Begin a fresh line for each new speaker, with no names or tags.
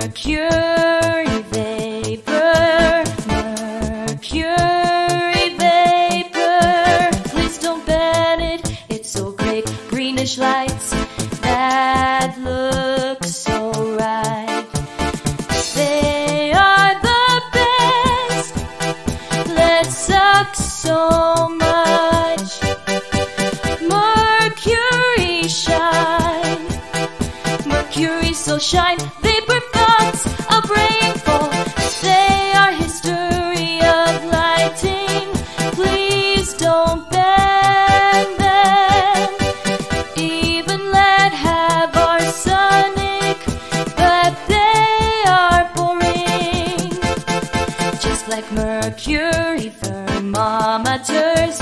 Mercury vapor, mercury vapor. Please don't ban it, it's so great. Greenish lights that look so right. They are the best. Let's suck some. Mercury so shine. Vapor thoughts of rainfall, they are history of lighting. Please don't ban them. Even let have arsenic, but they are boring. Just like mercury thermometers,